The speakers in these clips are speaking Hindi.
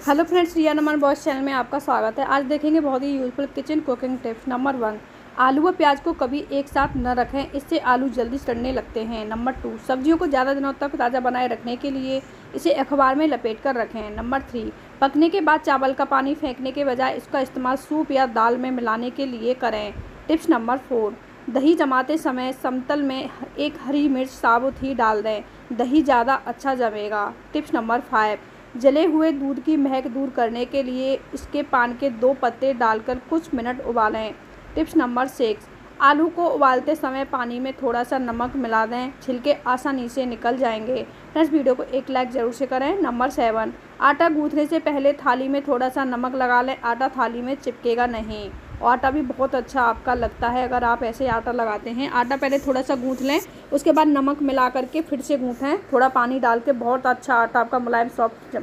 Hello friends, Riya Naman boss channel में आपका स्वागत है। आज देखेंगे बहुत ही useful kitchen cooking tips number one आलू व प्याज को कभी एक साथ न रखें, इससे आलू जल्दी सड़ने लगते हैं। नंबर टू सब्जियों को ज़्यादा दिनों तक ताज़ा बनाए रखने के लिए इसे अखबार में लपेट कर रखें। नंबर थ्री पकने के बाद चावल का पानी फेंकने के बजाय इसका इस्तेमाल सूप या दाल में मिलाने के लिए करें। टिप्स नंबर फोर दही जमाते समय समतल में एक हरी मिर्च साबुत ही डाल दें। दही ज़्यादा अच्छा जमेगा। टिप्स नंबर फाइव जले हुए दूध की महक दूर करने के लिए इसके पान के दो पत्ते डालकर कुछ मिनट उबालें। टिप्स नंबर सिक्स, आलू को उबालते समय पानी में थोड़ा सा नमक मिला दें। छिलके आसानी से निकल जाएँगे। फ्रेंड्स, वीडियो को एक लाइक ज़रूर से करें। नंबर सेवन, आटा गूँथने से पहले थाली में थोड़ा सा नमक लगा लें। आटा थाली में चिपकेगा नहीं। आटा भी बहुत अच्छा आपका लगता है, अगर आप ऐसे आटा लगाते हैं। आटा पहले थोड़ा सा गूँथ लें, उसके बाद नमक मिला करके फिर से गूँथें। थोड़ा पानी डाल के बहुत अच्छा आटा आपका मुलायम सॉफ्ट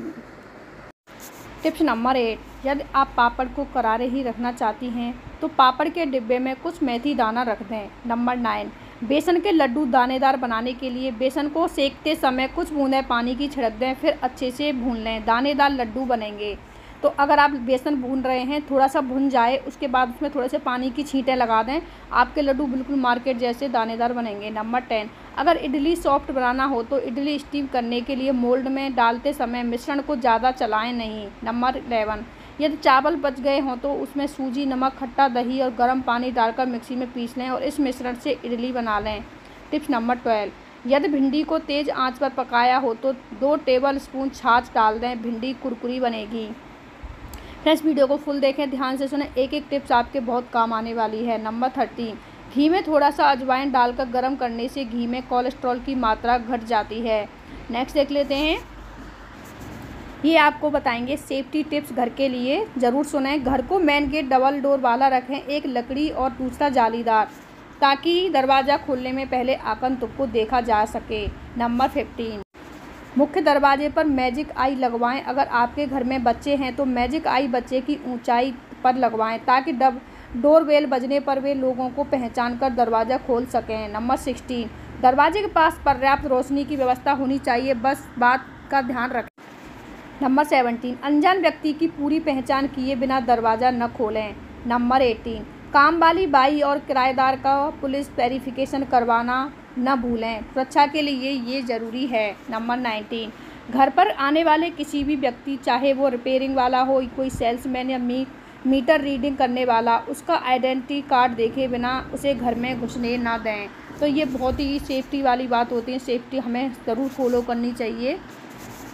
टिप्स नंबर एट, यदि आप पापड़ को करारे ही रखना चाहती हैं तो पापड़ के डिब्बे में कुछ मेथी दाना रख दें। नंबर नाइन, बेसन के लड्डू दानेदार बनाने के लिए बेसन को सेकते समय कुछ बूंदें पानी की छिड़क दें, फिर अच्छे से भून लें। दानेदार लड्डू बनेंगे। तो अगर आप बेसन भून रहे हैं, थोड़ा सा भुन जाए, उसके बाद उसमें थोड़े से पानी की छींटें लगा दें। आपके लड्डू बिल्कुल मार्केट जैसे दानेदार बनेंगे। नंबर टेन, अगर इडली सॉफ्ट बनाना हो तो इडली स्टीम करने के लिए मोल्ड में डालते समय मिश्रण को ज़्यादा चलाएँ नहीं। नंबर इलेवन, यदि चावल बच गए हों तो उसमें सूजी, नमक, खट्टा, दही और गर्म पानी डालकर मिक्सी में पीस लें और इस मिश्रण से इडली बना लें। टिप्स नंबर ट्वेल्व, यदि भिंडी को तेज़ आँच पर पकाया हो तो दो टेबल स्पून छाछ डाल दें। भिंडी कुरकुरी बनेगी। फ्रेंड्स, वीडियो को फुल देखें, ध्यान से सुने। एक एक टिप्स आपके बहुत काम आने वाली है। नंबर थर्टीन, घी में थोड़ा सा अजवाइन डालकर गर्म करने से घी में कोलेस्ट्रॉल की मात्रा घट जाती है। नेक्स्ट देख लेते हैं। ये आपको बताएँगे सेफ्टी टिप्स घर के लिए। ज़रूर सुने। घर को मेन गेट डबल डोर वाला रखें, एक लकड़ी और दूसरा जालीदार, ताकि दरवाज़ा खोलने में पहले आकंतुक को देखा जा सके। नंबर फिफ्टीन मुख्य दरवाजे पर मैजिक आई लगवाएँ। अगर आपके घर में बच्चे हैं तो मैजिक आई बच्चे की ऊंचाई पर लगवाएँ ताकि डब, डोर बेल बजने पर वे लोगों को पहचान कर दरवाज़ा खोल सकें। नंबर सिक्सटीन, दरवाजे के पास पर्याप्त रोशनी की व्यवस्था होनी चाहिए। बस बात का ध्यान रखें। नंबर सेवनटीन, अनजान व्यक्ति की पूरी पहचान किए बिना दरवाज़ा न खोलें। नंबर एटीन, काम वाली बाई और किराएदार का पुलिस वेरिफिकेशन करवाना। न भूलें। सुरक्षा के लिए ये ज़रूरी है। नंबर नाइनटीन, घर पर आने वाले किसी भी व्यक्ति, चाहे वो रिपेयरिंग वाला हो, कोई सेल्समैन या मी, मीटर रीडिंग करने वाला, उसका आइडेंटिटी कार्ड देखे बिना उसे घर में घुसने ना दें। तो ये बहुत ही सेफ्टी वाली बात होती है। सेफ्टी हमें ज़रूर फॉलो करनी चाहिए।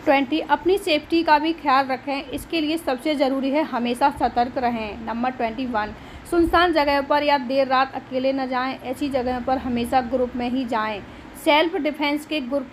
ट्वेंटी, अपनी सेफ्टी का भी ख्याल रखें। इसके लिए सबसे ज़रूरी है हमेशा सतर्क रहें। नंबर ट्वेंटी वन सुनसान जगह पर या देर रात अकेले न जाएँ, ऐसी जगह पर हमेशा ग्रुप में ही जाएँ। सेल्फ डिफेंस के ग्रुप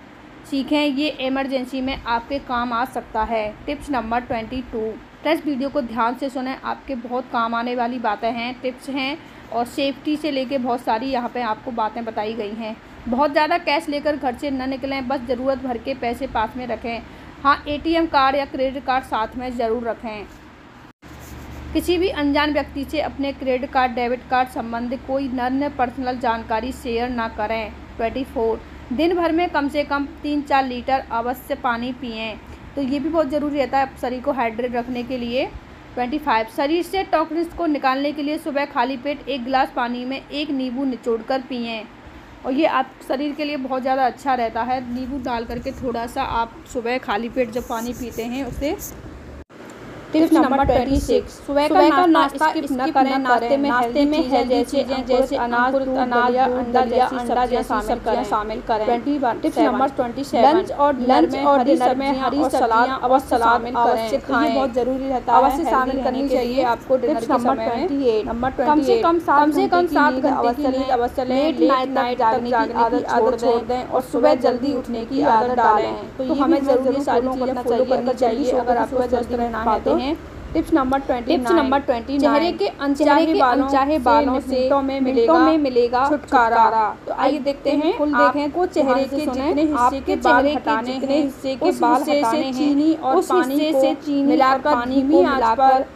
सीखें ये इमरजेंसी में आपके काम आ सकता है। Tips number twenty two. Plus video को ध्यान से सुने, आपके बहुत काम आने वाली बातें हैं, टिप्स हैं और सेफ्टी से लेके बहुत सारी यहाँ पे आपको बातें बताई गई हैं। बहुत ज़्यादा कैश लेकर घर से न निकलें, बस ज़रूरत भर के पैसे पास में रखें। हाँ एटीएम कार्ड या क्रेडिट कार्ड साथ में ज़रूर रखें। किसी भी अनजान व्यक्ति से अपने क्रेडिट कार्ड, डेबिट कार्ड संबंधित कोई अन्य पर्सनल जानकारी शेयर ना करें। Twenty four. दिन भर में कम से कम तीन चार लीटर अवश्य पानी पिएँ। तो ये भी बहुत ज़रूरी रहता है शरीर को हाइड्रेट रखने के लिए। Twenty five. शरीर से टॉक्सिन्स को निकालने के लिए सुबह खाली पेट एक गिलास पानी में एक नींबू निचोड़ कर पिएँ। और ये आप शरीर के लिए बहुत ज़्यादा अच्छा रहता है। नींबू डाल करके थोड़ा सा आप सुबह खाली पेट जब पानी पीते हैं, उसे टिप्स नंबर ट्वेंटी सिक्स सुबह का नाश्ता स्किप न करें। नाश्ते में नाश्ते में हेल्दी चीज़ें जैसे अनाज अनाज अंडा जैसी अंडा जैसी सब्ज़ियाँ शामिल करें। Twenty tips number twenty seven lunch और लंच और डिनर में हरी सलाद अवश्य सलाद अवश्य खाएँ। बहुत ज़रूरी रहता है। अवश्य शामिल करनी चाहिए आपको डिनर के समय में। नंबर कम से कम कम से कम सात घंटे की नींद अवश्य लें। लेट नाइट नाइट जागने की आदत छोड़ दें और सुबह जल्दी उठने की आदत डालें तो हमें ज़रूरी सारी चीज़ें फॉलो करनी चाहिए अगर आपको स्वस्थ रहना है तो हैं। Tips number twenty tips number twenty चेहरे के अनचाहे बालों चाहे बालों से मिनटों में मिलेगा में मिलेगा छुटकारा। तो आइए देखते हैं फुल देखें को चेहरे के जितने हिस्से के चेहरे के जितने हिस्से के बाल हटाने चीनी और पानी से चीनी मिलाकर पानी में मिलाकर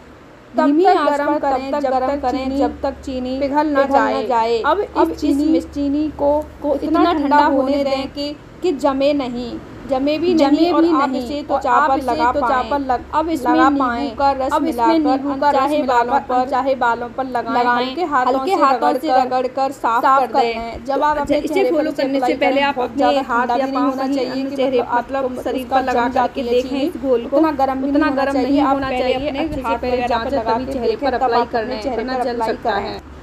तब तक गरम करें जब तक करें जब तक चीनी पिघल न जाए। अब अब चीनी चीनी को इतना ठंडा होने दें कि कि जमे नहीं जमे भी जमे नहीं और भी आप नहीं इसे तो पर इसे लगा पाएँ पर लग- अब इसमें नींबू का रस अब इसमें मिलाकर नींबू का रस चाहे बालों पर चाहे बालों पर लगाएँ। हल्के हाथों से हाथों से रगड़कर रगड़कर साफ़ कर कर दें। जब तो आप अपने इसे चेहरे पर फॉलो करने से पहले आप अपने हाथ या पाँव होना चाहिए कि चेहरे मतलब पर शरीर पर लगा करके देखें इस घोल को उतना गर्म भी उतना नहीं होना गर्म नहीं चाहिए। होना चाहिए अपने हाथ पहले जाँच पर तभी चेहरे पर अप्लाई करना चेहरे पर जल सकता है।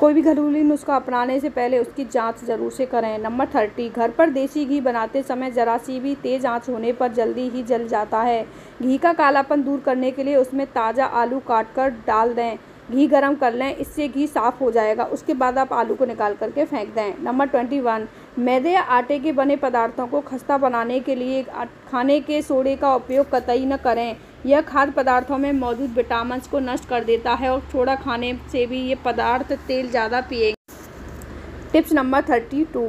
कोई भी घरेलू नुस्खा अपनाने से पहले उसकी जाँच ज़रूर से करें। नंबर थर्टी, घर पर देसी घी बनाते समय जरा सी भी तेज आँच होने पर जल्दी ही जल जाता है। घी का कालापन दूर करने के लिए उसमें ताज़ा आलू काट कर डाल दें। घी गरम कर लें, इससे घी साफ़ हो जाएगा। उसके बाद आप आलू को निकाल करके फेंक दें। नंबर ट्वेंटी वन, मैदे या आटे के बने पदार्थों को खस्ता बनाने के लिए खाने के सोडे का उपयोग कतई न करें। यह खाद्य पदार्थों में मौजूद विटामिन को नष्ट कर देता है और थोड़ा खाने से भी ये पदार्थ तेल ज़्यादा पिए। Tips number thirty two.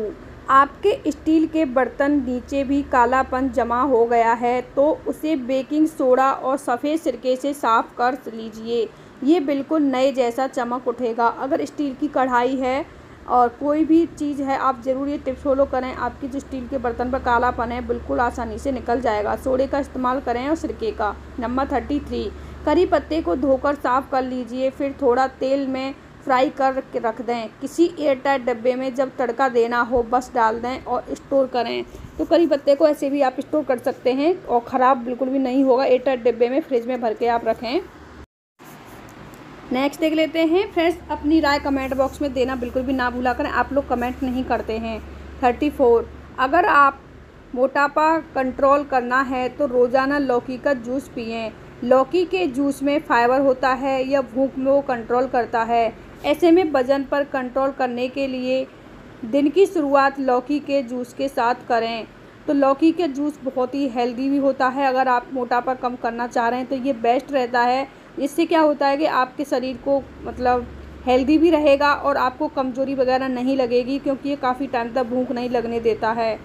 आपके स्टील के बर्तन नीचे भी कालापन जमा हो गया है तो उसे बेकिंग सोडा और सफ़ेद सिरके से साफ़ कर लीजिए। ये बिल्कुल नए जैसा चमक उठेगा। अगर स्टील की कढ़ाई है और कोई भी चीज़ है, आप ज़रूर ये टिप्स फॉलो करें। आपकी जो स्टील के बर्तन पर कालापन है, बिल्कुल आसानी से निकल जाएगा। सोडे का इस्तेमाल करें और सिरके का। नंबर थर्टी थ्री करी पत्ते को धोकर साफ़ कर लीजिए, फिर थोड़ा तेल में फ्राई कर रख दें। किसी एयरटाइट डब्बे में जब तड़का देना हो, बस डाल दें और स्टोर करें। तो करी पत्ते को ऐसे भी आप स्टोर कर सकते हैं और ख़राब बिल्कुल भी नहीं होगा। एयरटाइट डब्बे में फ्रिज में भर के आप रखें। नेक्स्ट देख लेते हैं। फ्रेंड्स अपनी राय कमेंट बॉक्स में देना बिल्कुल भी ना भूला करें। आप लोग कमेंट नहीं करते हैं। थर्टी फोर अगर आप मोटापा कंट्रोल करना है तो रोज़ाना लौकी का जूस पिएँ। लौकी के जूस में फाइबर होता है यह भूख में वो कंट्रोल करता है। ऐसे में वज़न पर कंट्रोल करने के लिए दिन की शुरुआत लौकी के जूस के साथ करें। तो लौकी के जूस बहुत ही हेल्दी भी होता है। अगर आप मोटापा कम करना चाह रहे हैं तो ये बेस्ट रहता है। इससे क्या होता है कि आपके शरीर को मतलब हेल्दी भी रहेगा और आपको कमज़ोरी वगैरह नहीं लगेगी क्योंकि ये काफ़ी टाइम तक भूख नहीं लगने देता है।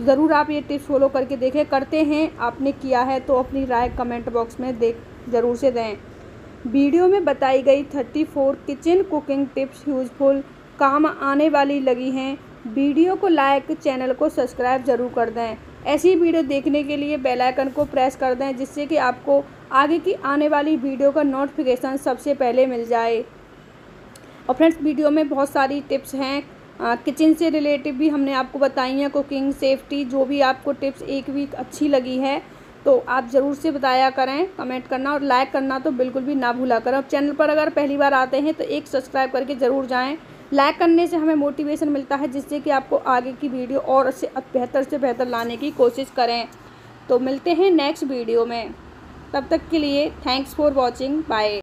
ज़रूर आप ये टिप्स फॉलो करके देखें। करते हैं, आपने किया है तो अपनी राय कमेंट बॉक्स में देख, ज़रूर से दें। वीडियो में बताई गई thirty four kitchen cooking tips useful काम आने वाली लगी हैं। वीडियो को लाइक चैनल को सब्सक्राइब ज़रूर कर दें। ऐसी वीडियो देखने के लिए बेल आइकन को प्रेस कर दें जिससे कि आपको आगे की आने वाली वीडियो का नोटिफिकेशन सबसे पहले मिल जाए। और फ्रेंड्स वीडियो में बहुत सारी टिप्स हैं। किचन से रिलेटिव भी हमने आपको बताई हैं कुकिंग सेफ्टी जो भी आपको टिप्स एक वीक अच्छी लगी है तो आप ज़रूर से बताया करें कमेंट करना और लाइक करना तो बिल्कुल भी ना भूला करें। अब चैनल पर अगर पहली बार आते हैं तो एक सब्सक्राइब करके ज़रूर जाएँ। लाइक करने से हमें मोटिवेशन मिलता है, जिससे कि आपको आगे की वीडियो और उससे बेहतर से बेहतर लाने की कोशिश करें। तो मिलते हैं नेक्स्ट वीडियो में। तब तक के लिए थैंक्स फॉर वॉचिंग बाय